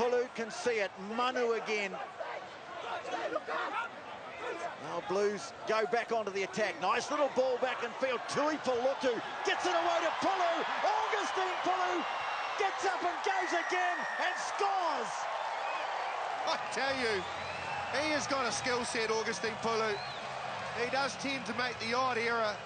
Pulu can see it. Manu again. Now Blues go back onto the attack. Nice little ball back and field. Tuipulotu gets it away to Pulu. Augustine Pulu gets up and goes again and scores. I tell you, he has got a skill set, Augustine Pulu. He does tend to make the odd error